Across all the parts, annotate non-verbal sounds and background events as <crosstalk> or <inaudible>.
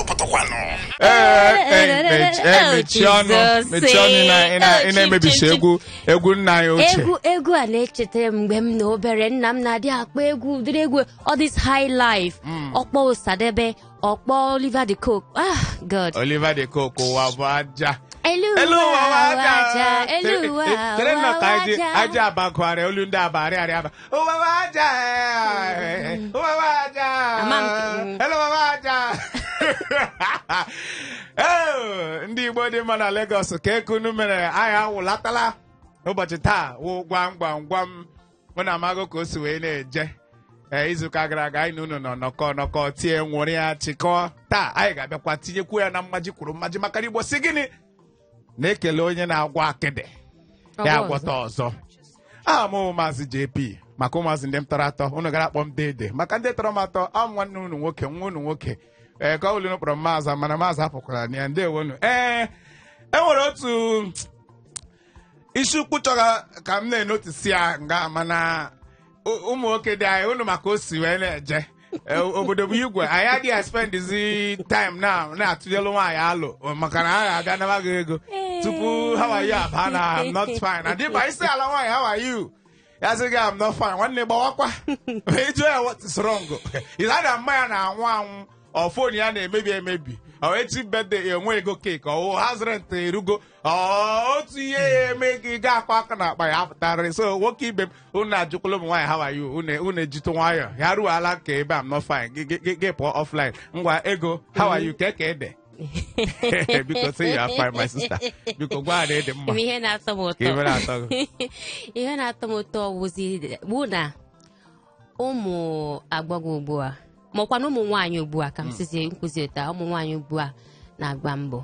ọ pụtakwanụ mechie ọnụ mechie ọnụ ị na- ị na- ị na-emebisi egwu egwu nna anyị ochie egwu egwu a na-echetara m mgbe m na obere nna m na-adị akpọ egwu ụdịrị egwu all this high life. Ọkpọ Osadebe ọkpọ Oliver de Coke. Ah god. Oliver de Coke ụwa bụ aja. Elu elu ụwa bụ aja. aja elu ụwa Tere- tere nnọọ ka aja aja. abagụgharị olu ndị aba arịarịa aba. Ụwa bụ aja eh, ụwa bụ aja. Ama <laughs> Eh, ndị Igbo dị mma na Lagos ka ekunu mere anyị awụlatala ụbọchị taa wụ gwam gwam gwam mụ na amago ka o si wee na-eje. Ee izuụka gara aga anyị na unu nọ nọkọ nọkọ tie nwụrụ ya chịkọọ taa anyị ga-abịakwa tinyekwu ya na mmaji kwuru mmaji maka Igbo si gịnị? Na-ekele onye na-agwa akịdị. Ya agwọta ọzọ. aha m maazị JP maka ụmụazị ndị m tọrọ atọ unu gara akpọ m dede. Maka ndị tọrọ m atọ am nwanne unu nwoke nwa unu nwoke. Ee ka olu kpọrọ m maazị mana maazị apụkwara na ya ndewonu ee e nwere otu isi ukwu chọrọ ka m na-enotisi ya nga mana ụmụ nwoke dị anyị unu maka o si wee na-eje. E, obodo bụ igwe. Anyị adịghị aspendizi time na na-atụnyelu nwaanyị alụ maka na a ga-aga naba gị ego. Tupu how are you aba na I'm not fine. Na dịba isi ala nwaanyị how are you? Ya sị gị I'm not fine. Nwanne gbawakwa <laughs> ịjụ ya what is wrong? Mma ya na-anwụ anwụ. Ọ fon ya na-emebi emebi. Echi birthday enwe ego keeki ọ rent erugo. Otu ihe ya eme gị ga akpa aka na akpa ya apụtarịrị so nwoke ibe m unu ajụkwala ụmụ nwaanyị how are you? Unu ejitụ nwayọ ya ruola ka ebe I'm not fine. Gị pụọ offline. Ngwa ego how are you? Ka ka ede biko say you are fine my sister. Biko gwa ada ede mma. Ihe na-atọ m ụtọ. <laughs> Ihe na-atọ m ụtọ wụzi bụ na ụmụ agbọghọ ugbu a makwana ụmụ nwaanyị ugbu a ka m sizi nkwụzi taa ụmụ nwaanyị ugbu a na-agba mbọ.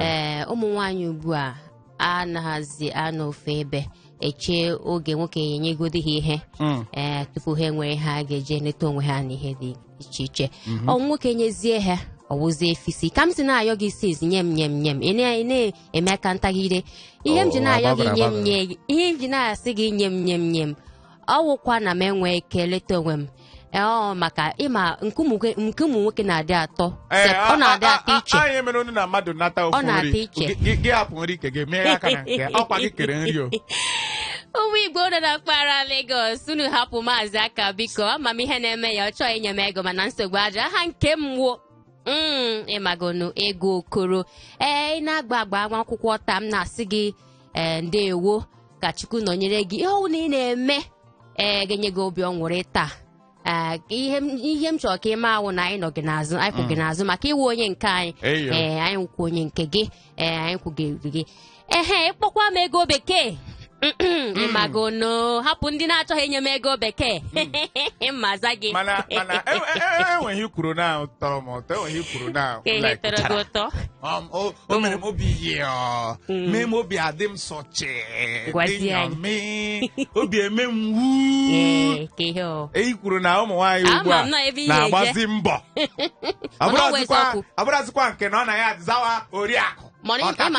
Ee ụmụ nwaanyị ugbu a anaghịzi anọ ofe ebe eche oge nwoke enyegodi ha ihe. Mm. ee tupu ha enwere ha ga-eje nleta onwe ha n'ihe dị iche iche. Ọ nwoke nyezie ha ọwụzie efisi. Ka m si na-ayọ gị sis nye m nye m nye m ị na- na-eme aka ntagide? Ihe m ji na-ayọ gị nye m nye ihe m ji na-asị gị nye m nye m nye m ọ wụkwa na m enwee ike leta onwe m. ọ maka ịma nke ụmụ nwoke- na-adị atọ. Ee, ọ na-adị atọ iche. anyị mere unu na mmadụ nata ofu nri. Gị- hapụ nri ike gị mee ya aka na nke ọkwa gị kere nri o. Ụmụ igbo nọ na mpaghara Lagos. Unu hapụ maazị aka biko ama m ihe na-eme ya. Ọ chọghị inye m ego mana nsogbu aja aha nke m wo Mm, ịmagonu ego okoro. Ee ị na-agba agba agba akwụkwọ taa m na-asị gị ee ndeewo ka chukwu nọnyere gị. Ihe ọbụla ị na-eme ee ga-enye gị obi ọṅụrị taa. Ihe m ihe m chọrọ ka ị maa awụ na anyị nọ gị n'azụ anyị kwụ gị n'azụ maka ịwụ onye nke anyị. Ee anyị kwụ onye nke gị. Ee anyị kwụgịrị gị ehe ịkpọkwa m ego bekee. Ịmagono hapụ ndị na-achọghị inye m ego bekee. <laughs> Mmaza gị. Mana mana e- e- e- enweghị ikwuru na tọrọ m ụtọ enweghị ikwuru na <laughs> ihe tọrọ gị ụtọ. Um, o mere m obi yọọ mee m obi adị m sọchi obi eme m wuu. <laughs> Ee ka ihe ọ. E kwuru na ụmụ nwaanyị ugbu a na-agbazi mbọ. Eziokwu. abụrụzikwa nke na ọ na ya zawa oriakụ. Ịma-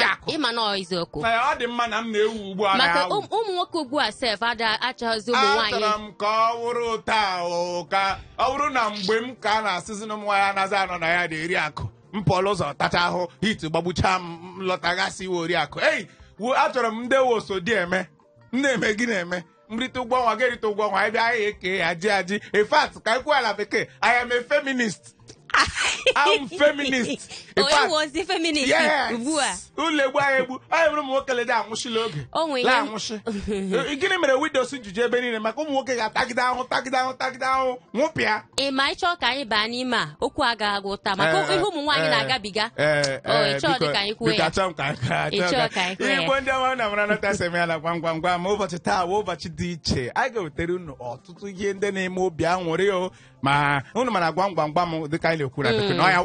na eziokwu. Ọ dị mma na m na-ewu ugbu a maka ụmụ nwoke ugbu a sef ada achọghịzi ụmụ nwaanyị. M ka ọ wụrụ taa o, ka ọ bụrụ na mgbe m ka a na-asịzi na ụmụ nwaanyị anaghị anọ na ya na-eri akụ m pụọla ụzọ tacha ahụ hit gbagbucha m lọtagasị iwe ori akụ. Ei achọrọ m ndị woso dị eme m na-eme gị na-eme mrite ụgwọ ọnwa ga-erite ụgwọ ọnwa anyị bịa anyị eke ya ji aji efat ka anyị kwuo ala bekee I am a feminist. <laughs> I'm feminist. In fact, wụ ozi feminist? yes. ugbu a? Ụlọ egbu. Anyị bụrụ ụmụ nwoke lede anwụchila oge O nwere. La anwụchi Ị- <laughs> gịnị mere widows juju ebe niile maka ụmụ nwoke ga-atagide ahụ tagide ahụ tagide ahụ? Nwụpịa. Ị ma ịchọ ka anyị baa n'ime a? Okwu agaghị agwụ taa maka Eh, ihe ụmụ nwaanyị eh, na-agabiga. eh, O, eh, ị chọọ dị ka anyị kwuo ya. achọ m ka anyị- kwuo ya. igbo ndị ọma na mara nata semela gwam gwam gwam. Ụbọchị taa bụ ụbọchị dị iche. Anyị ga-ewetara unu ọtụtụ ihe ndị na-eme obi aṅụrị o. ma unu mana gwam gwam gwam dịka anyị na-ekwu na bekee na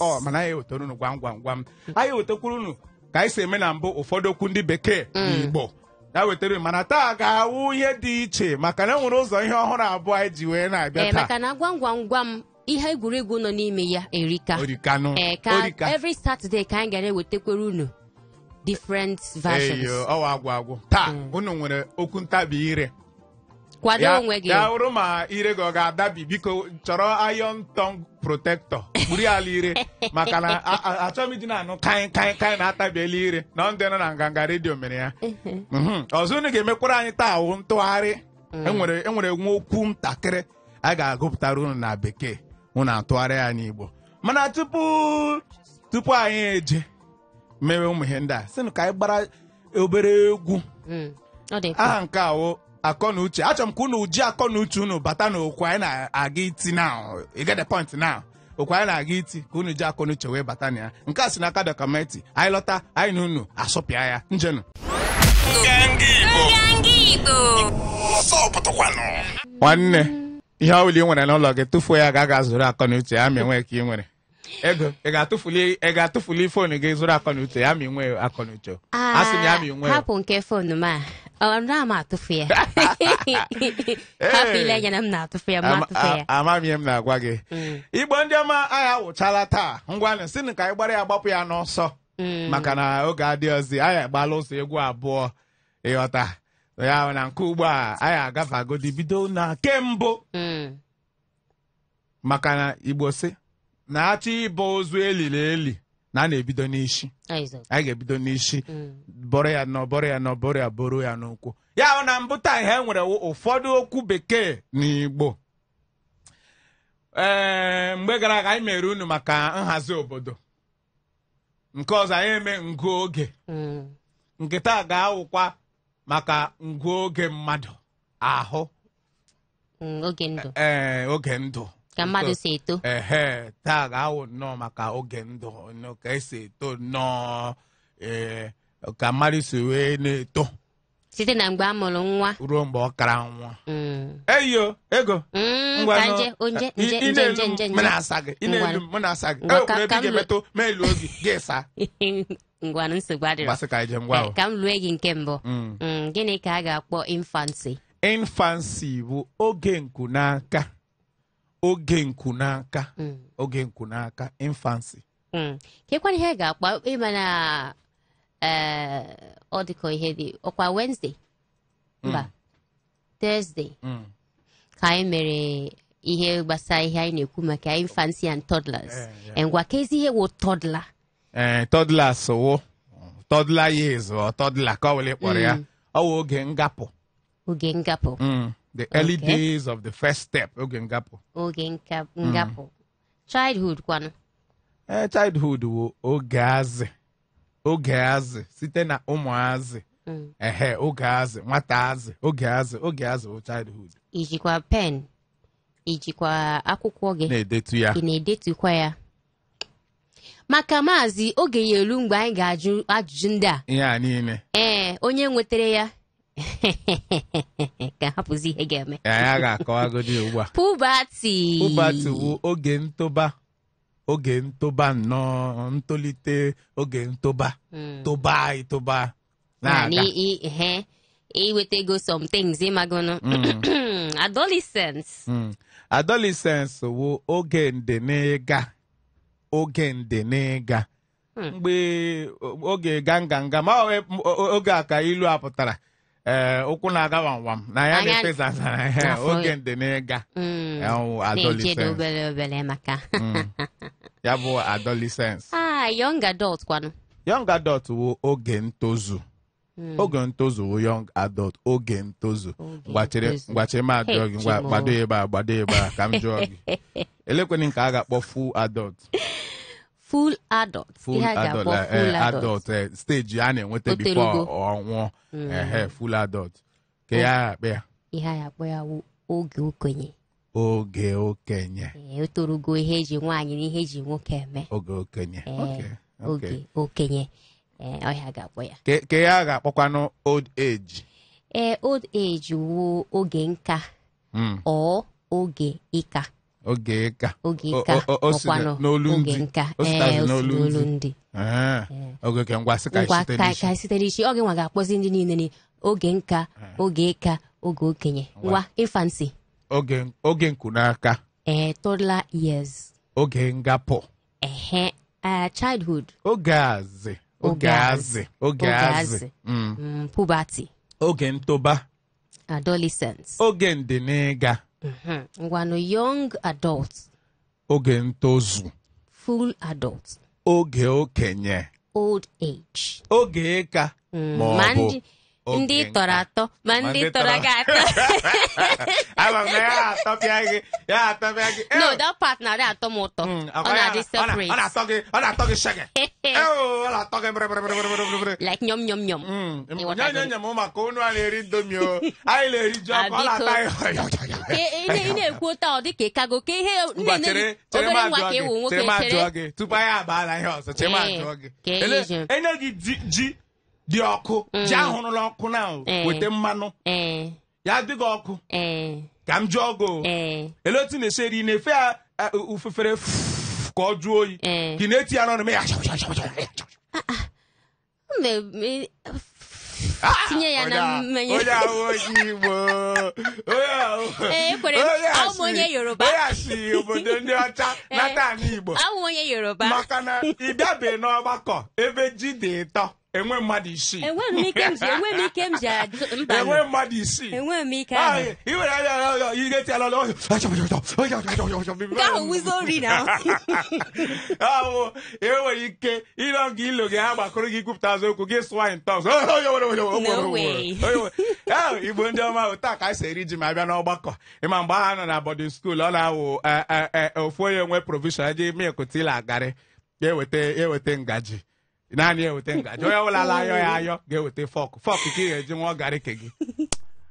ọ mana anyị ewetara unu gwam gwam gwam. Anyị ewetakwara unu ka anyị si eme na mbụ ụfọdụ okwu ndị bekee n'igbo. Ya wetara unu mana taa ga-awụ ihe dị iche maka na e nwere ụzọ ihe ọhụrụ abụọ anyị ji wee na-abịa ee taa. maka na gwam gwam gwam ihe egwuregwu nọ n'ime ya erika. Ee ka orika every Saturday ka anyị gara unu different versions. Eyo ọwa agwụ agwụ. Taa unu nwere okwu ntabi ire. Kwado onwe gị. ya bụrụ ma ire gị ọ ga-adabi biko chọrọ iron tongue protector. Kpuru ala ire. <laughs> Maka na achọghị iji na-anụ kaị kaị kaị na-atabiela ire na ndị nọ na nganga redio mere ya. <laughs> Mhm. ọzọ unu ga-emekwara anyị taa wụ ntụgharị. Enwere enwere nwa okwu ntakịrị. A ga-agụpụtara unu na bekee. Unu atụgharị ya n'igbo. Mana tupu tupu anyị eje mewe ụmụ ihe ndị a. Sịnụ ka anyị gbara obere egwu. Mm. aha nke a wụ akọ na uche. Achọrọ m ka unu ji akọ na uche unu bata n'okwu anyị na-aga iti na you get the point now? Okwu anyị na-aga iti ka unu ji akọ na uche wee bata na ya. Nke a si n'aka dọkụmentị anyị lọta anyị na unu asụpịa ya. Njenụ. Nwanne ihe ọ bụla ị nwere n'ụlọ gị tụfuo ya ga aga zụrụ akọ na uche ya ma enwe ka ị nwere. Ego ị ga-atụfuli ị ga-atụfuli foonu gị zụrụ akọ na uche ya ma inwe akọ na uche. A sị m ya ma inwe hapụ nke fonu m a. Ọ na m atụfu ya. <laughs> Hapụ ile anya na m na-atụfu ya m Ama- atụfu ya. a- amam ihe m na-agwa gị. Mm. igbo ndị ọma anyị awụchala taa. Ngwanụ sịnụ ka anyị gbara ya gbapụ ya n'ọsọ. Mm. maka na oge adịghịzi anyị agbala ụzọ egwu abụọ. Ịghọta ya na nke ugbu a anyị agafagodi bido na kembụ Mm. maka na igbo si na achọ ịbọ ozu elili eli na a na-ebido n'isi. Aizo. anyị ga-ebido n'isi. Mm. bọrọ ya nọ bọrọ ya nọ bọrọ ya boro ya n'ụkwụ. Ya hụ na mbụ taa ihe nwere ụfọdụ okwu bekee n'igbo. Ee mgbe gara aga anyị mere unu maka nhazi obodo. Nke ọzọ anyị eme ngụ oge. Mm. nke taa ga-awụkwa maka ngụ oge mmadụ ahụ. Mm, ee oge ndụ. Ka mmadụ si eto. ehe taa ga-awụ nnọọ maka oge ndụ ka esi eto nnọọ ee ka mmadụ si wee na-eto. Site na mgbe a mụrụ nwa. Ruo mgbe ọ kara nwa. Mm. eyo ego. Na-asa gị ma eluo gị. Gị saa. <laughs> Ngwanụ nsogbu adịrọ. Eh, ka m lue gị nke mbụ. Mm. Mm, gịnị ka a ga-akpọ infancy? Infancy bụ oge nkunaka oge nkunaka Mm. oge nkunaka infancy. Mm. kekwana ihe a ga-akpọ ịma na eh, ọ dịka ihe dị ọkwa Wednesday? Mba. Thursday. Mm. ka anyị mere ihe gbasara ihe anyị na-ekwu maka infancy and toddlers. Eh. Eh, ngwa kezi ihe wụ toddler. Ee toddlers wụ toddler years ọ toddler ka ọ wele kpọrọ ya. Ọ wụ oge ngapụ. Oge ngapụ. Mm. The early Okay. days of the first step. Oge ngapụ oge ngapụ childhood kwanụ ee childhood wụ oge azị oge azị site na ụmụazị Mm. ehe oge azị nwata azị oge azị oge azị wụ childhood ijikwa pen ijikwa akwụkwọ gị na-edetu ya ị na-edetukwa ya. Maka maazị oge ya elu mgbe anyị ga-ajụ ajụjụ ndị a ihe a niile ee onye nwetara ya? Ka hapụzi ihe ga-eme. Anyị a ga-akọwagodi ugbu a. Puberty ụbọchị wụ oge ntoba oge ntoba nnọọ ntolite oge ntoba. Mm. toba itoba. Na na-aga. i- ihe iwetago some things ịmagonu <clears throat> adolescence. Mm. adolescence wụ oge ndenega oge ndenega Hmm. mgbe oge ganganga ma oge a ka ilu a pụtara. Ee ụkwụ na-aga wamwam na ya Anya- na-efesasara <laughs> ihe oge Mm. adolescence. obere obere maka Mm. ya bụ adolescence. <laughs> Ah young adult kwanụ. Young adult wụ oge ntozu. Mm. oge ntozu wụ young adult oge ntozu. Ngwachere m ajụọ gị gbado ebe a gbado ebe a ka m jụọ gị. <laughs> Elekweni nke a ga-akpọ full adult? Full adult. Full adult eh, full eh, adult. adult eh, stage a na-enweta terugo. ọ nwụọ ehe full adult. Ka ya akpa ya. Ihe a ga-akpọ ya wụ oge okenye. Oge okenye. O torugo ihe eji nwaanyị na ihe eji nwoke eme. Oge okenye. Ee, Okay, okay. oge okenye. Ọhịa ga-akpọ ya. Ka ya ga-akpọkwanụ old age. Ee old age wụ oge nka. Mm, ọ oge ịka. Oge nka n'olu ndị. ka site n'isi oge nwa ga-akpọzi ndị niile ni. Oge nka oge ịka oge okenye. Ngwa. Infancy. Oge nkunaka ee toddler years. Oge ngapụ. Ehe. Eh, childhood. Oge azị. Oge azị. oge azị. Mm. mm, puberty. Oge ntoba. Adolescence. Oge ndịnịga Mhm. Ngwanụ young adult oge ntozu. Full adult oge okenye. Old age. Oge ịka Mm, ma ọ bụ ndị tọrọ atọ ma Ma ndị tọrọ gị atọ ama m na ya atọpịa gị ya atọpịa gị no that part na-adị atọ m ụtọ mm, ọ na-adị na- ọ separate na-atọ gị ọ na-atọ gị shege ọ na-atọ gị brịbrịbrịbrịbrịbrị like nyom nyom nyom. Nye nye nye m maka unu a na-eri ndomi o. <laughs> Anyị na-eri <laughs> ji ọkụ ọ na-ata Ị- ị na- ị na-ekwu ụta ọ dị ka ịkago ka ihe obere nwa ka gị nwoke chere tupu anyị abaa na ihe ọzọ chere m Ee, ajụọ gị enye gị ji dị ọkụ ji ahụrụla ọkụ na Ee. weta mmanụ ee ya dị gị ọkụ ka m jụọ gị ele otu na-esi eri na-efe ya ufefere fụụ ka ọ jụọ oyi. Ka ị na-eti ya. N'ọnụ ya tinye ya na mmanya onye ahụ onye Igbo onye ahụ onye asị- onye Yoruba. onye asị obodo ndị ọcha. Nata anyị Igbo awụ onye yoruba. Maka na ị bịabeghị n'ọgbakọ ebe ji dị ịtọ enwe mmadụ isii. Enwe mmadụ isii. Enweghị m ike Ah, ahụ i were anya igeti ala ọlụ nke ahụ enwere <laughs> ike ịrọ gị ilo gị ha gbakọrọ gị kwupụta azụ okwu gị sụwa way. ahụ igbo ndị ọma ahụ taa ka anyị si eri ji ma abịa n'ọgbakọ. Ịma mgbe ha nọ na bọdịn skuul ọ na-awụ eh, eh, ofu onye nwe provision eji milkotila agarị ga-eweta eweta ngaji. Naanị eweta ngaji onye ọbụla la ayọ ya ayọ ga-eweta fọk fọk ka ị ga-eji nwa garị ke gị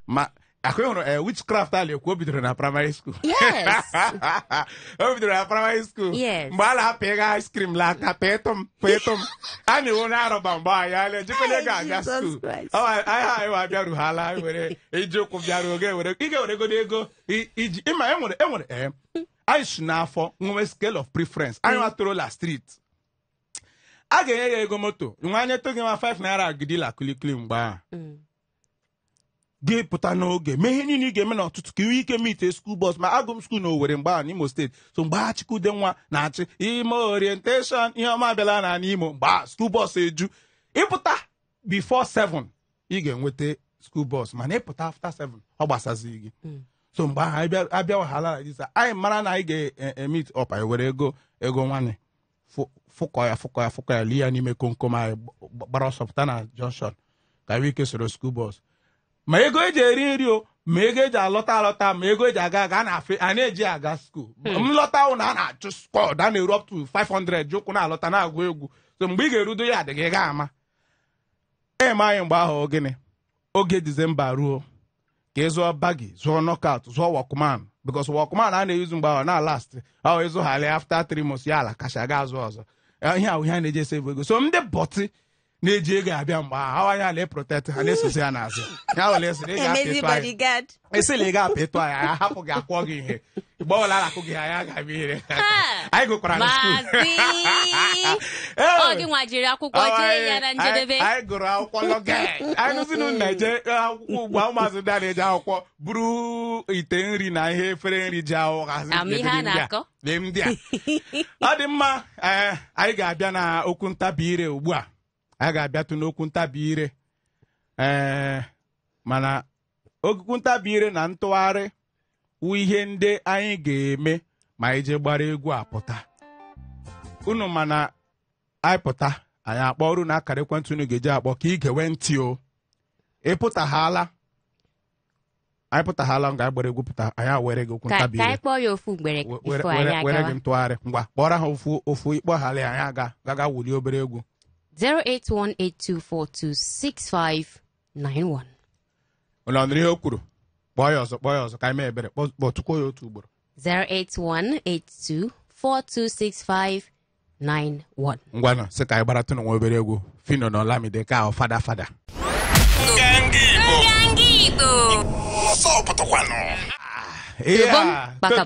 ma akụ hụrụ eh, witchcraft a na-ekwu o bidoro na primary school. O bidoro na primary school. Mgbe a na-apị ego ice cream la aka petụ m petụ m a na-ewu na arọba mgbe anyị ala ejikwana ego aga skuul Christ. anyị wa bịaru ha ala were iji ụkwụ bịaruo oge were ị ga-were godo ego iji ịma enwere enwere anyị si n'afọ nwe scale of preference. Anyị watorola street a ga-enye ya ego moto. Nwa anya to gị nwa 5 naira agidila kulikuli mgbe ahụ. Mm. gị pụta n'oge. Mee ihe niile ị ga-eme n'ọtụtụ ka inwe ike mite skuul bọs ma agụ m skuul na Owerri mgbe ahụ n'Imo steeti so mgbe ha chikude nwa na-achị ime orientation ihe ọma abịala na n'Imo. Mgbe ahụ skuul bọs eju. Ịpụta before 7 ị ga-enweta skuul bọs mana ịpụta after 7 ọ gbasazi gị. So mgbe ahụ abịa wahala na anyị mara na anyị ga-emit ọpa anyị were ego ego nwanne. Fụkọ ya fụkọ ya fụkọ ya lie ya n'ime komkom anyị gb- gbara ọsọ pụta na junction. Ka anyị ike soro skuul bọs ma ego eji eri nri o ma ego eji alọta alọta ma ego eji aga aga a na-afe a na-eji aga skuul nlọta ahụ na a na-achụ skọd a na-eru up to 500 ji ụkwụ na-alọta na-agụ egwu. So mgbe ị ga-erudo ya adịghị ga ama eme anyị mgbe ahụ gịnị? Oge disemba ruo ka ị zụọ bagi zụọ knockout zụọ wọkman bikos wọkman a na-eyuzu mgbe ahụ na last ahụ ịzụghali after three months ya ala kacha ga azụ ọzọ. Ihe ahụ ihe a na-eji esevu ego. So ndị bọtị na-eji ego abịa mgbe ahụ. Hawa anya na-eprotect ha na-esozi ya n'azụ. Ya were esiri ị ga-apị ịtụ anyị. ya hapụ gị akwụọ gị ihe. Mgbe ọbụla a na-akụ gị ha ya ga-abịa ihe anyị gụkwara na <laughs> na anyị gụrụ akwụkwọ anyị nụzinụ na-eje akwụkwọ ugbu a ụmụazị ndị a na-eje akwụkwọ buru ite nri na ihe efere nri ji ahụ hazi ọ dị mma ee, anyị ga-abịa na okwu ntabi ire ugbu a. anyị ga-abịatụ n'okwu ntabi ire ee mana okwu ntabi ire na ntụgharị wụ ihe ndị anyị ga-eme ma anyị jee gbara egwu apụta unu mana anyị pụta anyị akpọrụ na akara ekwentị unu ga-eji akpọ ka ị gewe ntị o. Ịpụtaghala anyị pụtaghala m ga-agbara egwu pụta anyị were gị okwu ntabi ka anyị ire kpọọ ya ofu mgbere We- were ifo anyị were- were gị agawa ntụgharị. Ngwa kpọrọ ha ofu ofu ịkpọghala ya anyị aga gaga wulie obere egwu. 08182426591 ụlọ nụrụ ihe o kwuru kpọọ ya ọzọ kpọọ ya ọzọ ka anyị mee ebere kpọ- kpọtụkwa ya otu ugboro 08182426591 ngwanụ sị ka anyị gbaratụ n'onwe obere egwu fino na olamide ka ahụ fada fada. Ihe a, kpakam, totom kpata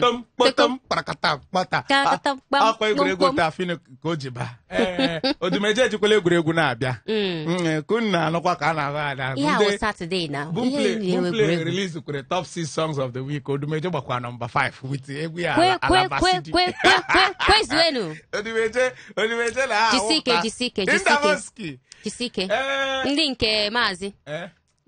Kakatam, kpam, akwa egwuregwu taa fino ka o ji baa <laughs> Ee, odumeje ejikwala egwuregwu na-abịa. Mm, ka unu na-anụkwa ka a na-ahụ ada. Ihe na. Release kwere top 6 songs of the week. Odumeje gbakwa nọmba 5 with egwu ya kwe Alaba kwe CD. kwe kwe kwe kwezuenu odumeje <laughs> odumeje na Jisike, jisike, jisike. Indamoski jisike. Ee ndị nke maazị.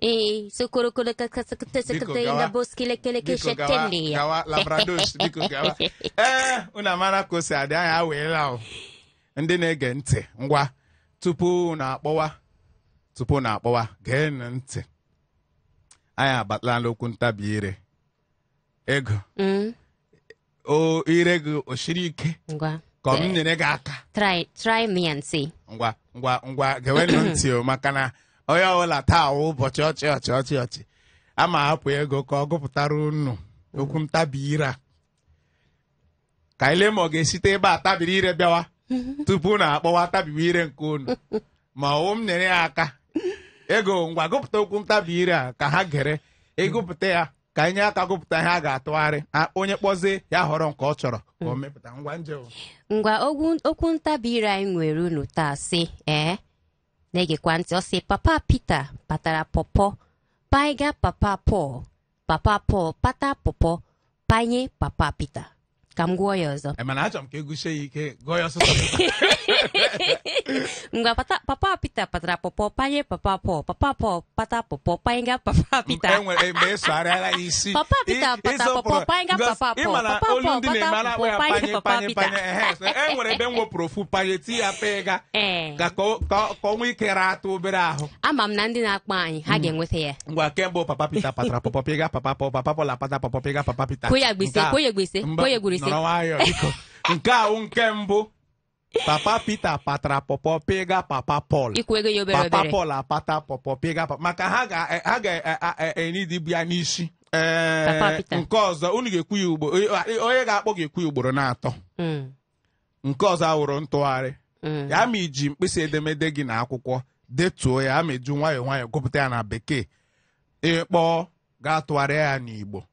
Ee sokorokoro Biko kakasakatasekata gawa. na boskelekeleke biko gawa. <laughs> shetende ya gawa labrados biko gawa. Ee unu amara ka o si adị anyị aweela o ndị na-ege ntị ngwa. Tupu na akpọwa tupu na akpọwa gee ntị anyị abatala n'okwu ntabi ire ego. Mm, o ire gị o siri ike ngwa. Ka ọ m nyere gị aka. Try try me and see. Ngwa ngwa ngwa gewenụ ntị o maka na onye ọbụla taa ụbọchị ọchị ọchị ọchị ọchị. Ama hapụ ego ka ọ gụpụtara unu. Okwu ntabi ire ka ile ma ọ ga-esite ebe a tabiri ire bịawa. Tupu na akpọwa tabiwe ire nke unu. Ma ọwụ m nyere ya aka. Ego ngwa gụpụta okwu ntabi ire a ka ha gere. Ịgụpụta ya ka nye aka gụpụta ihe a ga-atụgharị. Onye kpọzie ya họrọ nke ọ chọrọ. Ka o mepụta. Ngwa nje ngwa okwu ntabi ire anyị nwere unu taa sị ee na-egekwa ntị ọ sị papa Peter patara pọpọ paiga papa Paul papa Paul pata pọpọ panye papa Peter ka m gụọ ya ọzọ mana achọrọ m ka egusie ya ike gụọ ya ọsụsọ <laughs> ngwa pata, papa Peter patara pọpọ panye papa Paul papa Paul pata pọpọ paiga papa Peter enwere mgbe sụgharịala ya isi. Papa Peter Ị- pata ịzọpụrụ- pọpọ, panya Because papa ị ma na Papa olu ndị Paul na-eme a na-akpọ ya pata panye pọpọ, panye panya panye ehe, so e nwere ebe m wepụrụ ofu panye ti ya pega ka ka ọ nwee ike ratụ obere ahụ ama m na ndị na-akpọ anyị ha ga-enweta ya ngwa kemgbe papa Peter patara pọpọ pịga papa pọ papa pọ la pata pọpọ pịga papa kwụ ya gbese ya gbese ya gwurisi nọrọ nwayọọ biko nke a wụ nke mbụ papa Peter patara pọpọ pịga papa obere papa Paul apata pọpọ pịga papa. Maka ha ga ha ga-enidi ya n'isi. Ee, nke ọzọ unu ga-ekwu ya ugbo onye ga-akpọ ga-ekwu ya ugboro na-atọ. Mm, nke ọzọ awụrụ ntụgharị. Mm. ya ma iji mkpịsị edemede gị na akwụkwọ detuo ya ama eju nwayọọ nwayọọ gụpụta ya na bekee. Ịkpọọ ga-atụgharịa ya n'igbo.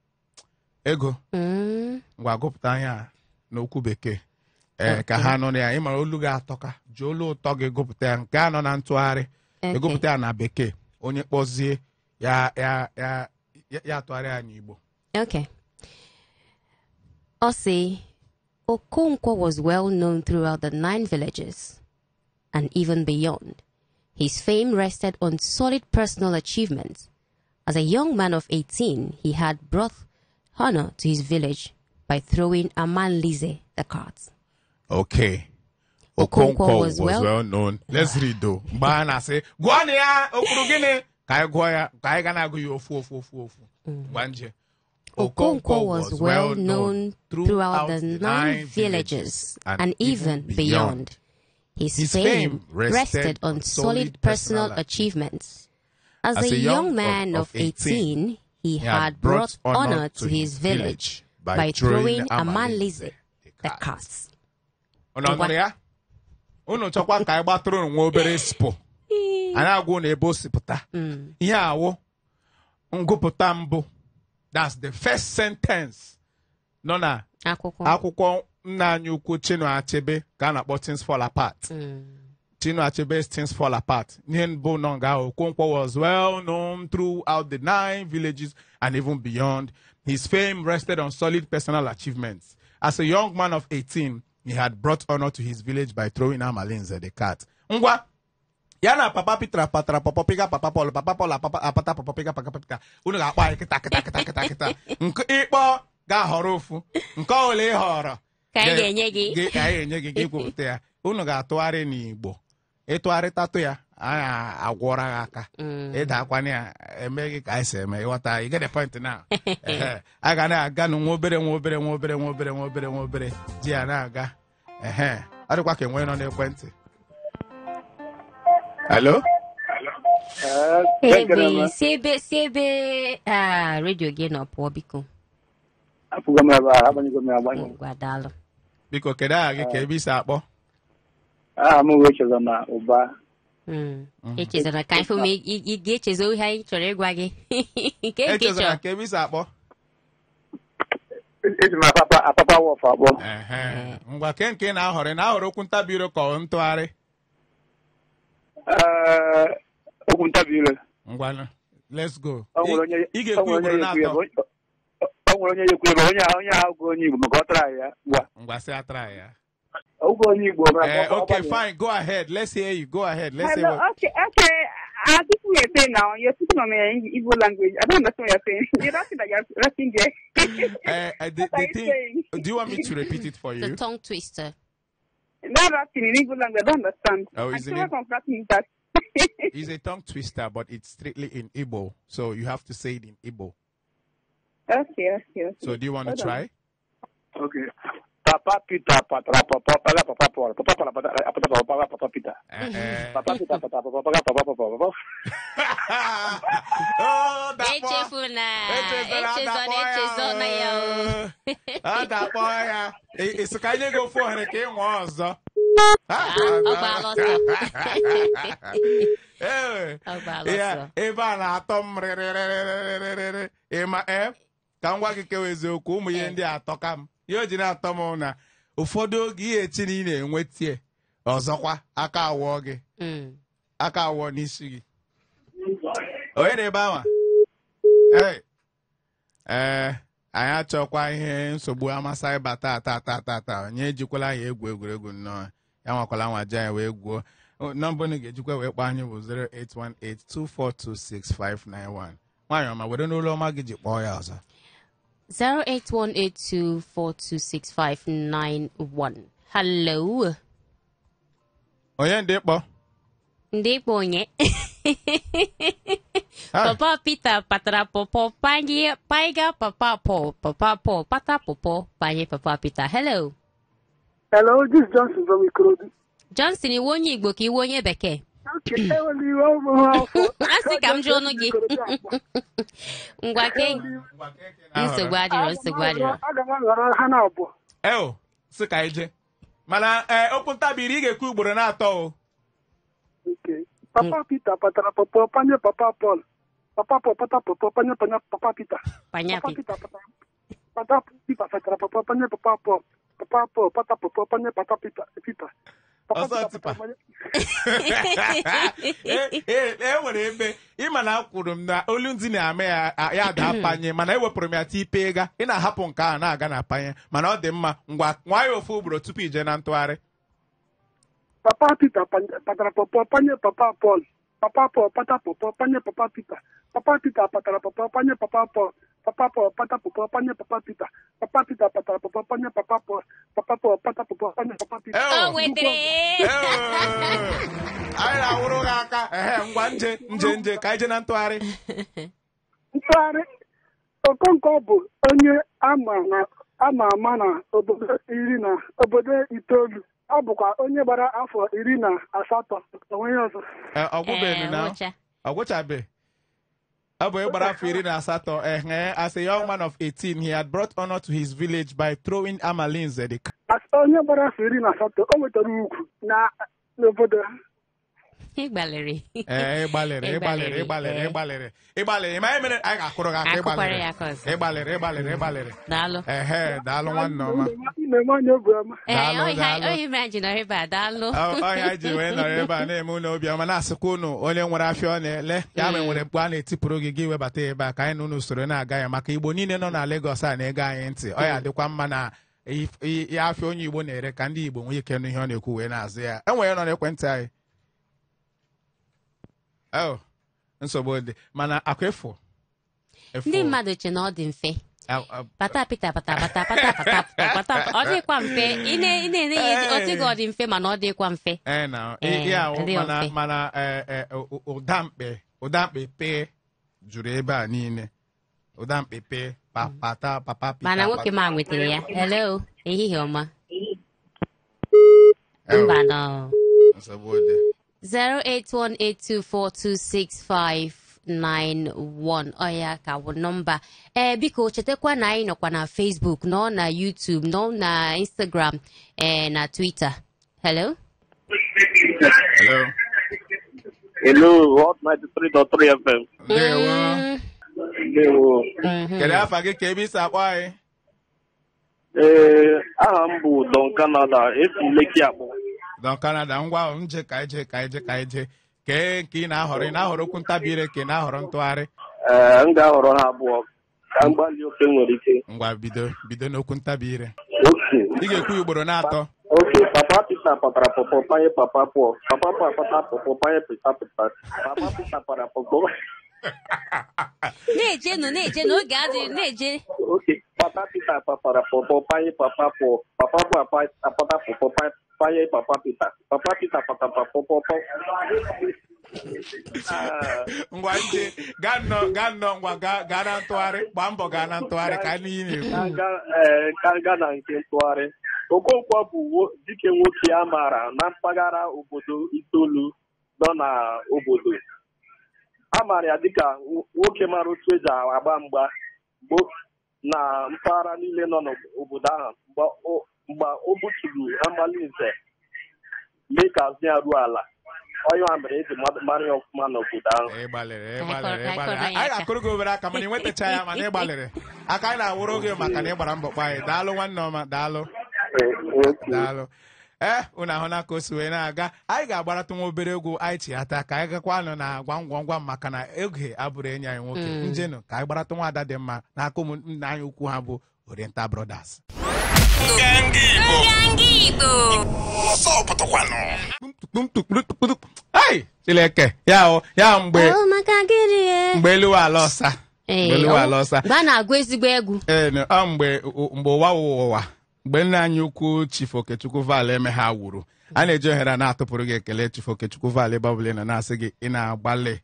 Ego. Mm, ngwa gụpụta ya n'okwu bekee. ee Eh, eh, ka eh. ha nọ na ya ịmara olu gị atọka ji olu ụtọ gị gụpụta ya nke a nọ na ntụgharị okay. egụpụta ya na bekee onye kpọzie ya ya ya ya ya ya n'igbo Okay. Osei Okonkwo was well known throughout the nine villages and even beyond. His fame rested on solid personal achievements. As a young man of 18, he had brought honor to his village by throwing Amanlize the cards. Okay. Okonkwo Okonkwo was well- well known. Ah. Let's read o mgbe a na-asị gụọ na ya o kwuru gịnị ka anyị gụọ ya ka anyị ga na-agụ ya ofu ofu ofu ofu gwa nje Okonkwo was well known throughout the nine villages and even beyond. His, His fame rested on solid personal achievements. As, a, young man of 18, he had brought honor to his village by throwing a Amanlize the cards. Unu nụrụ ya? Unu chọkwa ka anyị gbatụrụ nwa obere spo anyị agwụ na ebe o si pụta. Mm, ihe awụ ngụpụta mbụ. That's the first sentence. Nọ na akwụkwọ. nna anyị ukwu Chinua Achebe ka a na-akpọ Things Fall Apart. Mm, Chinua Achebe's Things Fall Apart. Ihe mbụ nọ nga ahụ Okonkwo was well known throughout the nine villages and even beyond. His fame rested on solid personal achievements. As a young man of 18 he had brought honor to his village by throwing Amalinze the cat ngwa ya na papa Peter patara papa piga papa Paul papa Paul apata papa piga papa Peter unu ga-akpọ anyị kịta kịta kịta kịta kịta nke ịkpọ ga-ahọrọ ofu nke ole ị họrọ Ka anyị Ga- ga-enye gị- ka anyị ga-enye gị gị kwupụta ya unu ga-atụgharị n'Igbo ịtụgharịtatụ ya anyị agwọra gị aka. Mm. ịdakwana ya eme gị ka anyị si eme ịghọta you get the point now. <laughs> Ehe. a ga na-aga nụ nwa obere nwa obere nwa obere nwa obere nwa obere nwa obere ji ya na-aga. Ehe ọ dịkwa ka enwe nọ n'ekwentị. Alo si ebe si ebe ah, redio gị nọ pụọ biko. ya biko kedu aha gị ka ebe isi akpọ? Wee chọrọ na ụba. Echezona ka ma ị ga-echezo ihe anyị chọrọ ịgwa gị. Nke nke chọrọ. ka ebe isi akpọ eji m apapa apapa wọf akpọ Ehe. ngwa ke nke ị na-ahọrọ okwu ntabi ire ka ntụgharị Ee, okwu ntabi ire ngwanụ let's go. Ị ga-ekwu ekwu ya na-atọ nwere onye ekwu ahụ onye ahụ gụ onye Igbo maka ọ tara ya. Ngwa. Ngwa sị atara ya. Uh, ma- okay, fine. Go ahead. Let's hear you. Go ahead. Let's Hello, hear what. okay, okay. Uh, people may say now, you're speaking on my Igbo language. I don't understand what you're saying. <laughs> You're not saying that you're rapping there. Uh, <laughs> uh, the, What are the you thing, saying? do you want me to <laughs> repeat it for you? The you? tongue twister. Not rapping in Igbo language, I don't understand. Oh, I'm is it sure in- what I'm rapping that. It's a tongue twister, but it's strictly in Igbo. So you have to say it in Igbo. okay, okay, okay. So do you want to Hold on. try? Okay. Papa Peter patara papa pala papa Paul. Papa pala patara papa papa papa Peter. Uh, uh, Papa Peter patara papa papa papa papa papa. oh, that one. Echefuna. Echezona Echezona, ya o. ọ dakpọ ya isi ka anyị go ofu ohere ka ị nwụọ ọzọ Ah, ebe a na-atọ m rịrịrịrịrịrịrị ịma ee ka m gwa gị kewa eziokwu ụmụ ihe ndị a atọka m ihe o ji na-atọ m na ụfọdụ oge ihe echi na ị na-enwe tie ọzọkwa aka awọ gị. Mm. aka awọ n'isi gị. Onye na ebe anwa Hey. ee anyị achọkwa ihe nsogbu amasa ịba taa taa taa taa taa. Onye ejikwala ya egwu egwuregwu nnọọ. Ya nwakwala nwa ja ya wee gwuo nọmba unu ga-ejikwa wee kpọọ anyị bụ 08182426591 nwaanyị ọma were n'ụlọ ọma gị ji kpọọ ya ọzọ. 08182426591. Hello. onye ndị kpọ Ndị kpọ onye. Papa Peter patara pọpọ panye paiga papa Paul. Papa Paul pata pọpọ panye papa Peter. Hello. Hello, this is Johnson from Ikorodu. Johnson, iwe onye Igbo ka iwe onye Bekee? Asị ka m jụọ ọnụ gị. Ngwa ke nsogbu adịrọ nsogbu adịrọ. Eo sị ka ije mana okwu ntabiri ị ga-ekwu ugboro na-atọ o. Papa Peter patara pọpọ panye papa Paul. Papa Paul pata panye panye papa Peter. Panya Papa Peter. Peter patara pata Peter patara pọpọ panye papa Paul. Papa Paul pata pọpọ panye papa Peter. Ọsọ tipa. patara panye- e e- e nwere ebe ịma na akwụrụ m na olu ndị na-ame ya a- ya da apanye mana ewepụrụ m ya tipe ga ị na-ahapụ nke a na-aga na apanye mana ọ dị mma ngwa nwa ya ofu ugboro tupu ije na ntụgharị Papa pan- patara pọpọ panye papa Paul. Papa Paul pata pọpọ panye papa Peter. Papa Peter patara pọpọ panye papa Paul. Papa Paul pata pọpọ panye papa Peter. Papa Peter patara pọpọ panye papa Paul. Papa Paul pata pọpọ panye papa. Eo. O wetere. Anyị na-awụrụ <laughs> gị aka ngwa nje nje nje ka anyị je na ntụgharị <laughs> ntụgharị okonkwo bụ onye ama na ama ama na obodo iri na obodo itoolu ọ bụkwa onye gbara afọ iri na asatọ onwe ya ọzọ Ee, ọ ọ gwụchabe Eh, eh, as a young man of 18 he had brought honor to his village by throwing amalinze the As ịgbalịrị ịgbalịrị ịgbalịrị Ee. ịgbalịrị ịgbalịrị ma anyị mere anyị ga-akụrụ gị aka ịgbalịrị ịgbalịrị ịgbalịrị ịgbalịrị Daalụ. ehe daalụ nwanne ọma Daalụ, ọhịa ji wee nọrọ ebe a na-eme unu obiọma na-asịkwa unu onye nwere afịa ọ na-ele ya ma nwere mkpu a na-etipụrụ gị gị webata ebe a ka anyị na usoro na-aga ya maka igbo niile nọ na Lagos a na-ege anyị ntị ọ ya dịkwa mma na afịa onye igbo na-ere ka ndị igbo nwee ike nụ ihe ọ na-ekwu wee na-azụ ya enwere nọ n'ekwentị anyị Oh, nsogbu dị mana akwa efu. Ndị mmadụ che na ọ dị mfe. Pata pita pata pata pata pata pata ọ dịkwa mfe. Ị na- ị na-enye ya ọ dịghị ọ dị mfe mana ọ dịkwa mfe. Eh, Eh, mana eh, ụda mkpe ụda mkpe pe juru ebe a niile. Ụda mkpe pe pa- pata papa pita mana nwoke ma nwetara ya. Hello? Ehihie ọma. Eh, mba nọ nsogbu dị. 08182426591 ọ ya ka bụ nọmba ee biko chetakwa na anyị nọkwa na Facebook nọ na YouTube nọ na Instagram ee na Twitter hello Hello. Hello, Hot 93.3 FM. Ndewo. Mm, Ndewo. mhm. kedu afa gị ka ebe isi akpọ anyị Ee, aha m bụ Don Canada, esi Lekki akpọ. Don Canada ngwa nje ka ije ka ije ka ije kee nke ị na-ahọrọ ị na-ahọrọ okwu ntabire ka ị na-ahọrọ ntụgharị m ga-ahọrọ ha abụọ ka m gbalị oke nwere ike. ngwa bido bido n'okwu ntabire Oke. ị ga-ekwu ugboro na-atọ Ok, papa Peter patara pọpọ panye papa pọ. Papa pọ apata pọpọ panye pita pita. Papa Peter para pọpọ. na-ejenụ na-ejenụ oge adịghị na-eje Ok, papa Peter patara pọpọ panye papa pọ. Papa apa- apata pọpọ pa- panye papa Peter. Papa Peter patara pọpọ pọ. Ah, ngwa nje gaa nnọọ gaa nnọọ ngwa gaa na ntụgharị gbaa mbọ gaa na ntụgharị ka na-ekwu na nke ntụgharị Okonkwo bụ dike nwoke a maara na mpaghara obodo itoolu nọ na obodo. A maara ya dịka nwo- nwoke mara otu eji agba mgba na mpaghara niile nọ n'obodo ahụ. Mgbe o- buturu amalinze mee ka azụ ya ruo ala. Onye a mere eji mmadụ mara ya ọfụma n'obodo ahụ. Ị gbalịrị ị Ka anyị gbalịrị ị kọrọ- gbalịrị. anyị anyị kọrọ ya ga-akụrụ gị obere aka mana ị nwetacha ya mana ị gbalịrị. Aka anyị na-awụrụ gị maka na ị gbara mbọ kpa anyị daalụ nwanne ọma daalụ. Daalụ. Ee unu ahụ na ka o si wee na-aga. Anyị ga-agbaratụ nwa obere egwu anyị chi ata ka anyị gakwanụ na gwam gwam gwam maka na oge abụrụ enyi anyị nwoke. Mm. njenụ ka anyị gbaratụ nwa ada dị mma. N'aka ụmụnna anyị ukwu ha bụ Oriental Brothers. Ai! Chineke ya o ya mgbe. Oh, e? mgbe elu ala ọsa mgbe elu ala ọsa na-agụ ezigbo egwu. Mgbe mgbe ụwa ụwa. Mgbe nna anyị ukwu chief okechukwu val eme ha wuru. A na-eji ohere a na-atụpụrụ gị ekele chief okechukwu val ebe ọbụla ị nọ na-asị gị ị na-agbalị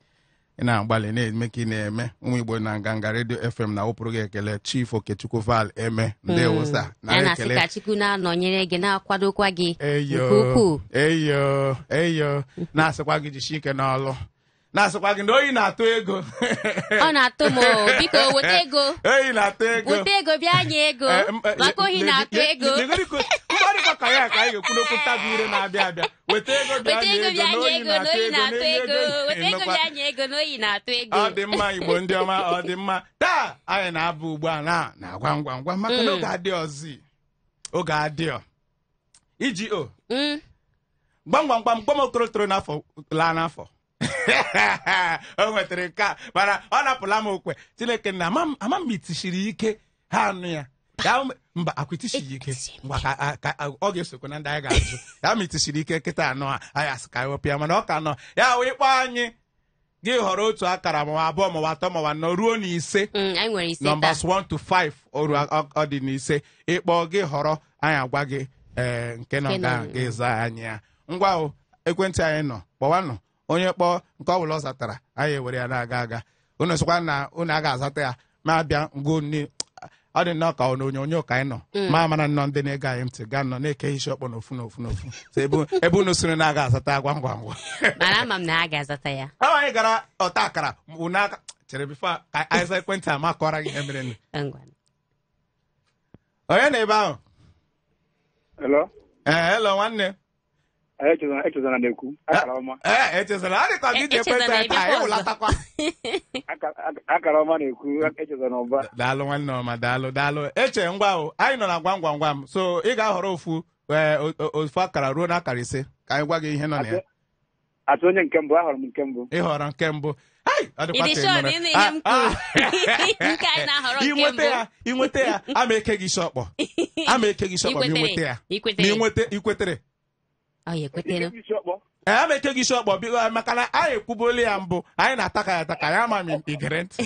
ị na-agbalị na-eme ka ị na-eme. Ụmụ igbo na nganga redio fm na-awụpụrụ gị ekele chief okechukwu val eme. Ndewo sa ya na-asị ka Chukwu na-anọnyere gị na-akwadokwa gị. Nke eyo ukwuu. Eyo. Eyo. Na-asịkwa gị jisie ike n'ọlụ. Na-asịkwa gị na oyi na-atụ ego. Ọ na-atụ m biko weta ego. Oyi na-atụ ego. Weta ego bịa nye ego. Eh, eh, maka ohi na-atụ ego. mkparịta ka ya ka anyị ga-ekwu n'okwu ntabi ire na-abịa abịa. Weta ego bịa nye ego na oyi na-atụ ego weta ego bịa nye ego na oyi na-atụ ego. Ọ dị mma igbo ndị ọma ọ dị mma. Taa anyị na-abụ ugbu a na na gwam gwam gwam maka na Mm. oge adị ọzi oge adịọ iji o. Mm, gbam n'afọ laa n'afọ. <laughs> o nwetara nke a mana ọ napụla m okwe. Chineke na ama m- itishiri ike ha anụ ya. Mba akwa itishiri ike. Ọ ga-esokwa na ndị anyị ga-azụ. <laughs> Ya ma itishiri ike kịta anọ a anyị asị ka ya mana ọ ka nọ. Ya wee kpọọ anyị gị họrọ otu akara mawa abụọ mawa atọ mawa anọ ruo na ise mm, ise nọmbas 1 to 5 oru ọ dị n'ise. Ịkpọ gị họrọ anyị agwa gị ee nke nọ Nke nọ. gị zaa anyị ya ngwa ekwentị anyị nọ kpọwanụ. Onye kpọọ nke ọbụla ọ zatara anyị ewere ya na-aga aga. Unu sịkwa na unu a ga-azata ya ma abịa ngwa ni ọ dị nnọọ ka ọ na onyonyo ka anyị nọ. Ma mara nnọọ ndị na-ege anyị ntị ga nọ na-eke isi ọkpọ n'ofu n'ofu n'ofu. Ebe unu siri na-aga azata ya gwam gwam gwam ama ọ anyị gara ọta akara bụ n'aka chere bifo ka anyị zaa ekwentị a ma kọrọ gị ihe mere ngwa onye na ebe ahụ? Hello? ee elo nwanne. Echezona na-ekwu. Gị ji E- ekwentị anyị taa ebikwa ọzọ. ịwụlatakwa Akara- ọma na-ekwu. Echezona ụba. daalụ nwanne ọma daalụ daalụ. Eche ngwa o anyị nọ na gwam gwam gwam so ị ga-ahọrọ ofu o- ofu akara ruo n'akara ise. Ka anyị gwa gị ihe nọ na ya. Atụ onye nke mbụ ahụrụ m nke mbụ. ịhọrọ nke mbụ. Hai, ọ dịkwa ịdị ka ị sure nụrụ. na ịnụ ihe m kwuru <laughs> nke anyị na-ahọrọ Ị nke nweta mbụ. ya ya. Ama eke gị shọkpọ ama eke gị shọkpọ ma ị nweta ya. Ị ma kwetere? ị nweta ikwetere ọ ya ekwetere Isi ọkpọ. Ee ama eke gị shọkpọ biko maka na anyị ekwubuola ya mbụ anyị na-ataka ya ataka ya ama m igere ntị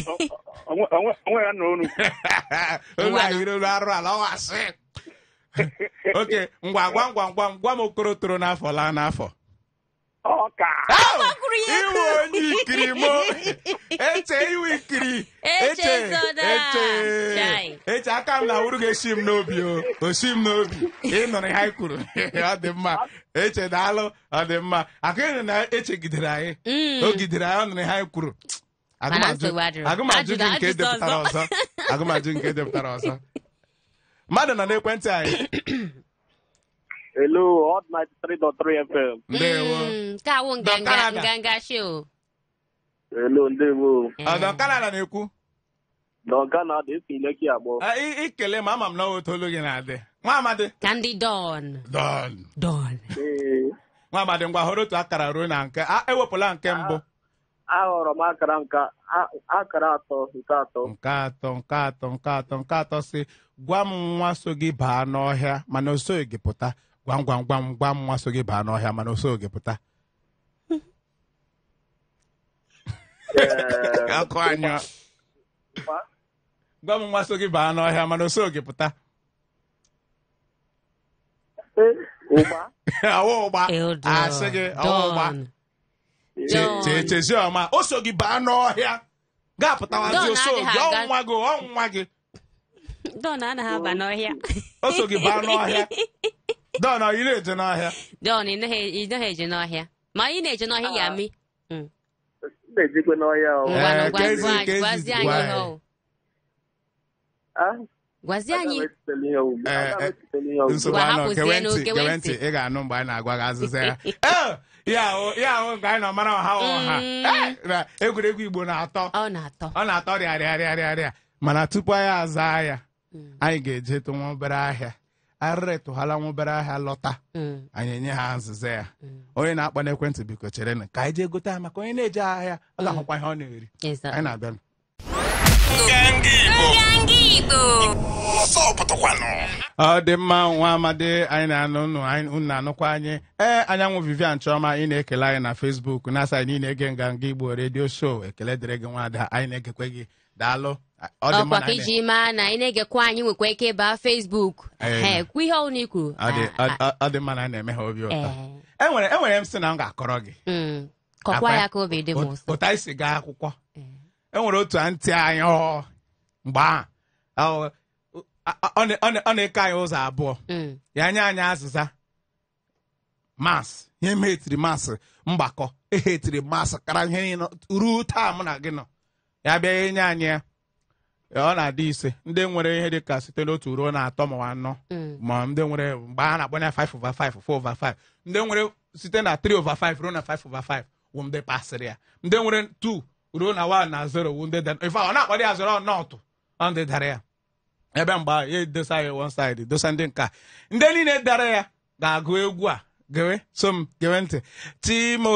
olu ayiri olu arụ ala ọ asị oke ngwa gwam gwam gwam gwa m okoro toro n'afọ laa n'afọ Ọka. iwu onye ikiri mo eche iwu ikiri. Eche Chai. eche aka m na wuru ga-esi m n'obi o. Osi m n'obi. Ịnụrụ anyị kwuru. <laughs> Ọ dị mma. Eche daalụ. Ọ dị mma. Aka ịnụ na echegidere anyị. Mm. o gidere anyị ọ nụrụ kwuru. Mana Agụmajụ- gị nke ajụjụ edepụtara ọzọ. agụmajụ nke edepụtara ọzọ. Mmadụ nọ n'ekwentị anyị. <coughs> Hello, Hot 93.3 FM. ndewo nke awụ Dọ nganga nganga show Hello, ndewo. ọdọ kanada na-ekwu Dọga na adị esi Lekki agbọ. Ah, ikele ma ama m na otu olu gị na-adị nwa amadi ka ndị don. Don. Don. Nwa amadi ngwa hụrụ otu akara ruo na nke a ewepụla nke mbụ. ahọrọ m akara nka a- akara atọ nke atọ. nke atọ nke atọ nke atọ nke atọ si gwa m nwa so gị baa n'ọhịa mana o soghị gị pụta. Gwam gwam gwam gwam nwa so gị baa n'ọhịa mana o so gị pụta. Akụ anyụ. gwa m nwa so gị baa n'ọhịa mana o so gị pụta. Ụgba? <laughs> Ọwụ ụgba. Eldon. asị gị ụgba. ọma. O so baa n'ọhịa. Ga-apụtawazi gị. Ọnwa gị ọnwa gị. O so gị baa n'ọhịa. <laughs> don ọ yiri eje n'ọhịa Don ị naghị ị eje n'ọhịa. Ma anyị na-eje n'ọhịa ya mi. m na-ejekwe n'ọhịa o. Ngwanụ Eh, gwazie anyị ihe ọ. Ah, Gwazie anyị. Eh, nsogbu anọ nụ, ntị gewe ntị. ị ga-anụ mgbe anyị na-agwa gị azịza ya Eh, ya ahụ nke anyị nọ mara ọha ọha na egwuregwu igbo na-atọ Ọ na-atọ. ọ na-atọ rịa rịa rịa rịa mana tupu anyị aza ya Mm. anyị ga-eje tụ nwa obere ahịa arịrị obere ahịa lọta. Mm. anyị enye ha azịza ya. Mm. onye na-akpọ n'ekwentị biko chere na ka anyị jee gote ya maka onye na-eje ahịa ọ ga-ahụkwa ihe ọ na-eri. Anyị na-abịa ọ dị mma nwa amadi anyị na-anụ unu na-anụkwa anyị. Ee anyanwụ vivian chọma ị na-ekele anyị na facebook. Na-asa anyị na-ege nganga igbo redio show. Ekele dịrị gị nwada anyị na-egekwe gị. Daalụ. Ọkwa ka iji maa na ị na-egekwa anyị nwekwa ike baa Facebook. Kwu ihe ọnụ ikwu. Ọ dị- ọ- dị mma na na-eme ha obi ụtọ. Enwere enwere m sị na m ga-akọrọ gị. Kọkwa Akwa- ya ka obi dị m ụsọ ụta anyị si gaa akwụkwọ. Enwere otu ntị anyị ọ mgbe ahụ ọ- ọ- ọ na- ọ na- ọ na-eke anyị ụzọ abụọ. Mm. ya nye anyị azịza. Mas ihe m hetiri mas mgbakọ. Ehetiri mas kara ihe ruo taa mụ na gị nọ. Ya bịa nye anyị Ya. Ọ na-adị ise. Ndị nwere ihe dị ka site n'otu ruo na atọ ma anọ. Mm. ma ndị nwere mgbe a na-akpọ ya 5 over 5 4 over 5 ndị nwere site na 3 over 5 ruo na 5 over 5 wụ ndị pasịrị ya. Ndị nwere 2 ruo na 1 na 0 wụ ndị dara. Ife ọ na-akpọ ya zero nọtụ ọ ndị dara ya. Ebe mgbe ya edosa ya one side dosa ndị nka ndị niile dara ya ga-agụ egwu a. gewe so m gewe ntị timo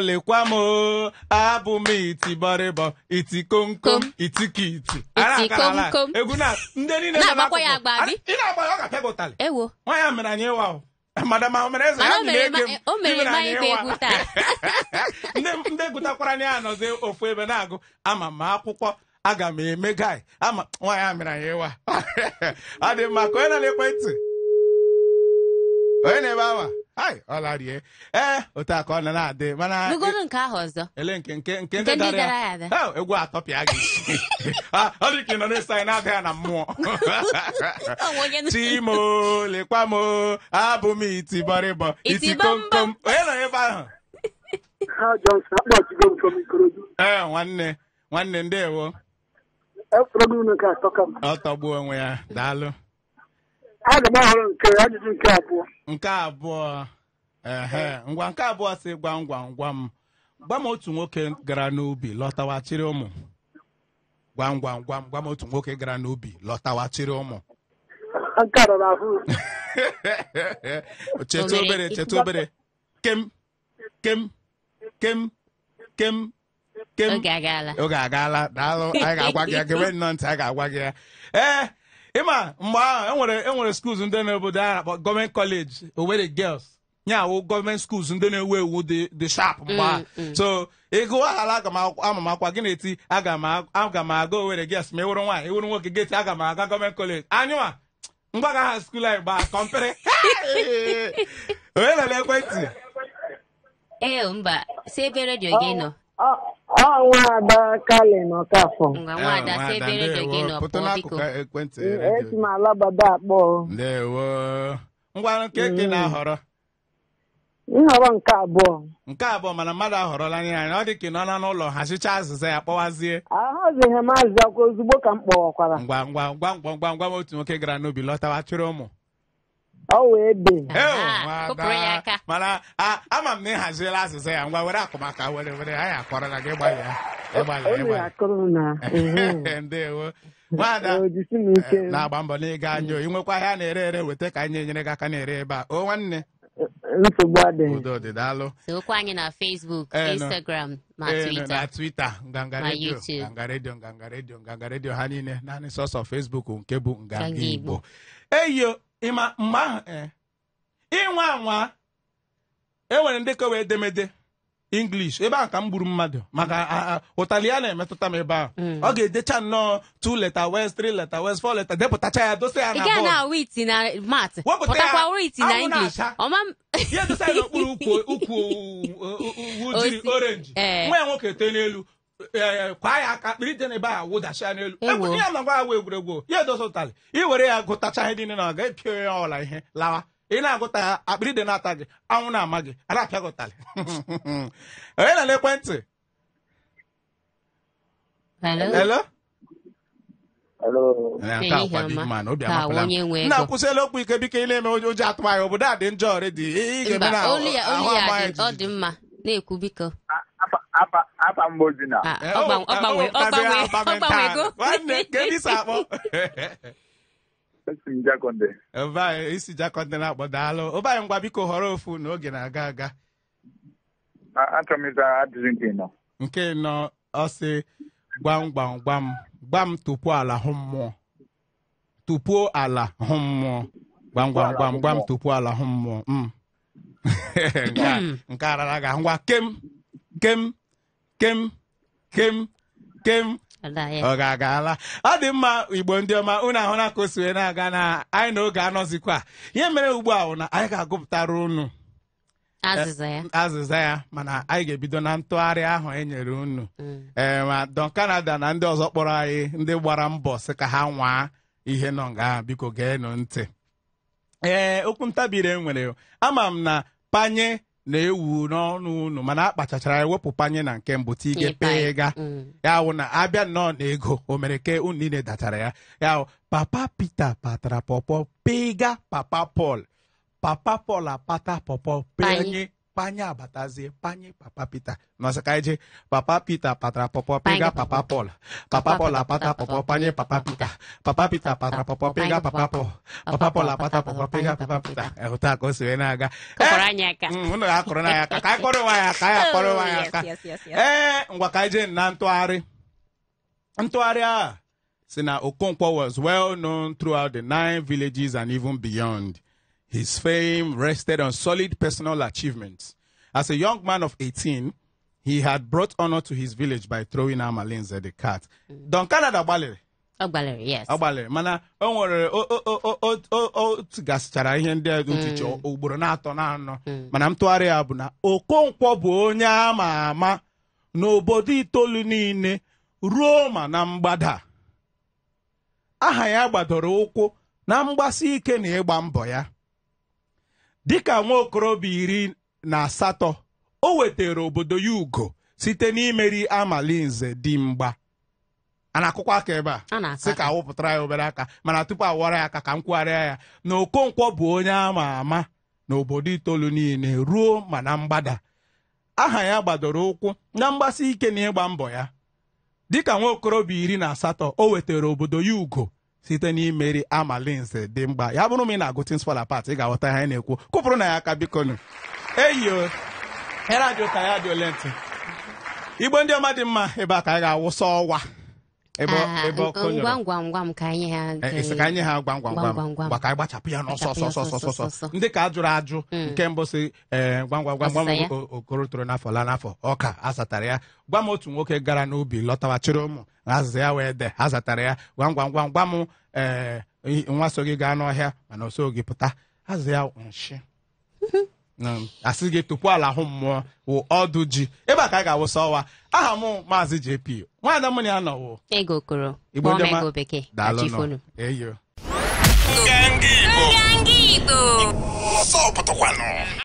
lekwa m o, abụ m iti bọrịbọ iti komkom Kom. iti kiti Iti komkom. egwu na ndị niile Na-agbakwa nọ ya n'akụkụ. agba, abi? ị na-agba ya ọ ga-apịa gị ụtalị ewo. Nwaanyị a mere anyị ịwa madam <laughs> ya ndị ndị gụtakwara ya nọzi ofu ebe na-agụ ama m akwụkwọ aga m eme gai ama nwaanyị a mere anyị ịwa <laughs> ọ dị mma ka onye nọ n'ekwentị onye na-ebe awa hai ọ larie ee otu a ka ọ nọ na-adị mana nke ahụ ọzọ. Ele nke nke nke ndị dara ya egwu atọpịa gị. <laughs> Ah, ọ dị ka ị nọ na-eso anyị na-ada ya na mmụọ. Chimo lekwa m abụ m iti bọrịbọ iti Iti kom bọmbọm. kom onye nọ ebe ahụ? Ee nwanne nwanne ndewo. M. Ọ tọgbuo onwe ya daalụ. Aga m ahọrọ nke ajụjụ nke abụọ. Nke abụọ ehe ngwa nke abụọ si gwam gwam gwam gwa m. Otu nwoke gara n'ubi lọtawachiri ụmụ. Gwam gwam gwam gwa m otu nwoke gara n'ubi lọtawachiri ụmụ. <laughs> Cheta obere cheta obere. Kem kem kem kem kem. Oge agaala. Oge agaala. Daalụ anyị ga-agwa gị ya gewe nnọọ ntị anyị ga-agwa gị ya. Ee ịma mgbe ahụ enwere enwere skuls ndị n'obodo a na-akpọ gọọmenti kọleji Owerri girls. Nyawo gọọmenti skuls ndị na-ewu ewu dị sharp mgbe ahụ. so ego ala aga m akwụ- ama m akwa gị na-eti aga m ag- aga m aga Owerri girls ma ewuru nwaanyị ewuru nwoke geti aga m aga gọọmenti kọleji anyụwa mgbaga ha skuul anyị gbaa kọmpịrị <laughs> onye nọ n'ekwentị? Ee mba si ebe redio gị nọ. Ọ nwaada Kalin Ọkafọ ngwa nwada si ebe redio gị nọ pụta pụọ biko n'akụkụ ekwentị esi m alabada akpọ ngwa nke eke na-ahọrọ nhọrọ nke abụọ nke abụọ mana mmadụ ahọrọla anya anyị ọ dị ka nọ n'ụlọ hazicha azịza ya kpọwazie ahụzighị m azịza kwa ozugbo ka m kpọwakwara ngwa ngwa ngwa ngwa ngwa otu nwoke gara n'ubi lọtawa chụrụ ụmụ ọ wee mana ama m na ị haziela azịza ya. Ngwa were akụmaka were were. Anyị gị gbalịa. Akụrụ na <laughs> ndewo. Jisi m ike eh, na-agba mbọ n'ịga anya o. inwekwa ahịa na-ere ere weta ka anyị na-enyere gị aka na-ere ebe a. O nwanne. Nsogbu adịghị. Udo dị daalụ. Sokwa anyị na Facebook Eh. Instagram ma Twitter. na Twitter nganga Ma redio YouTube. nganga redio nganga redio nganga redio ha niile naanị sọsọ Facebook nke bụ nganga Igbo. eyo ịma mgbe ahụ eh, ịnwa anwa enwere ndị ka wee edemede English ebe ahụ ka m gburu mmadụ maka ụtalị ya na-emetụta m ebe ahụ Mm. ọ ga-edecha nnọọ 2 leta west 3 leta west 4 leta depụtacha ya dosa ya na bọọdụ ihe dosa ya n'okpuru ukwu orenji Eh. nwa ya nwoke tee n'elu ee, kwaa ya aka kpiri ije n'ebe a wụdachi ya n'elu egwu ya na ngwa agwa egwuregwu ya edosa ụtalị i were ya gụtacha ihe niile na ọ ga-epio ya ọla ihe lawa ị na-agụta ya akpịrị dị na-ata gị anwụ na-ama gị a na-apịa gị ụtalị <laughs> onye na n'ekwentị Hello? Hello? Hello. Eh, nke a Ehihie kwa big ọma. man, obi Ka amakwala m. onye nwe nna kwụsịla okwu ike biko ị na-eme ụjọ atụ anyị obodo a dị njọ ọrịdị ị ga-eme na ahụ olu ya ama dị- ya ọ jijiji. dị mma na-ekwu biko na Ah, Eh, oh, gbanwe oh, gbanwego nwanne ka ebe isi akpọ. <laughs> Esi m jakonde. Ebe anyị isi jakọnde na-akpọ daalụ. Ebe anyị ngwa biko họrọ ofu na oge na-aga aga. Nke nọ nke nọ ọ sị gwam gwam gwam gwam tupu ala hụ mmụọ. Tupu ala hụ mmụọ. Gwam gwam gwam gwam tupu ala hụ mmụọ. Mm. <laughs> nke a- nke a rara ga ngwa kem kem kem kem kem. Ọ ga-agala. Ọ dị mma igbo ndị ọma unu ahụ na ka o si wee na-aga na anyị na oge anọzikwa. Ihe mere ugbu a na anyị ga-agụpụtara unu. Azịza ya. Azịza ya mana anyị ga-ebido na ntụgharị ahụ e nyere unu. Mm. ee ma don canada na ndị ọzọ kpọrọ anyị ndị gbara mbọ sị ka ha nwaa ihe nọ nga biko geenụ ntị. Ee okwu ntabiri e nwere ama m na panye na-ewu n'ọnụ unu mana a kpachachara ya wepụ panye na nke mbụ tige panye. pega Mm. ya wụ na abịa nnọọ na ego o mere ke unu niile dachara ya ya papa Peter patara pọpọ pega papa Paul papa Paul apata pọpọ Panye. Panye panye abatazie panye papa Peter. Nọsị ka eje papa Peter patara pọpọ Panye pega papa papa Paul papa Paul apata pọpọ panye papa Peter. Papa Peter patara pọpọ pega papa Paul. Papa Paul apata pọpọ pega papa Peter. Ehụta ka o si wee na-aga kụpụrụ anyị aka Mm, unu ga-akụrụ na ya aka ka anyị kọrọ nwa ya aka anyị akọrọ nwa ya Yes, aka yes, yes, yes. ee ngwa ka anyị jee na ntụgharị ntụgharị a si na Okonkwo was well known throughout the nine villages and even beyond. His fame rested on solid personal achievements. As a young man of 18, he had brought honor to his village by throwing Amalinze the cat. Don Canada gbalịrị ọ gbalịrị yes. Ọ gbalịrị mana o nwere o- o- o- o- o- o tigasịchara ihe ndị a dị iche iche ugboro na-atọ na anọ mana ntụgharị ya bụ na Okonkwo bụ onye ama ama n'obodo itoolu niile ruo ma na mgbada. Aha ya gbadoro ụkwụ na mgbasi ike na ịgba mbọ ya. Dịka nwa okorobịa iri na asatọ o wetara obodo ya ugo site n'imeri amalinze dị mgba. A na-akụkwa aka ebe a? Sị ka awụpụtara ya obere aka mana tupu awara ya aka ka m kwugharịa ya na Okonkwo bụ onye ama ama n'obodo itoolu niile ruo ma na mgbada. Aha ya gbadoro ụkwụ na mgbasi ike na ịgba mbọ ya. Dịka nwa okorobịa iri na asatọ o wetara obodo ya ugo site n'imeri amalinze dị mgba ya bụrụ ma ị na-agụ Things Fall Apart ị ga-aghọta ihe anyị na-ekwu. Kụpụrụ na ya aka biko nụ. Eyo radio ka ya dị ole igbo ndị ọma dị mma ebe a ka anyị ga-awụsa ọwa. Ebe Ah, ebe ọkụ nyụrụ ngwa ngwa ngwa m ka anyị ha gwam gwam Gwam, gwam gwam, gwam. gwa ka anyị gbachapụ ya n'ọsọ ọsọ ndị ka a jụrụ ajụ nke mbụ si ee gwam gwam gwam gwam Ọsịsa ya. o- o- okoro toro n'afọ laa n'afọ. Ọka a zatara ya. Gwa m otu nwoke gara n'ubi lọtawa chịrị ụmụ. Azịza ya wee de a zatara ya. Gwam gwam gwam gwa m ee nwa so gị gaa n'ọhịa mana o so gị pụta azịza ya nshi <laughs> asị gị tupu ala hụ mmụọ wụ ọdụ ji. Ebe a ka a ga-awụsa ọwa aha m maazị JP nwaada ya ego Igbo ndị m ọma, ego bekee. Daalụ nọ. achifonu eyo.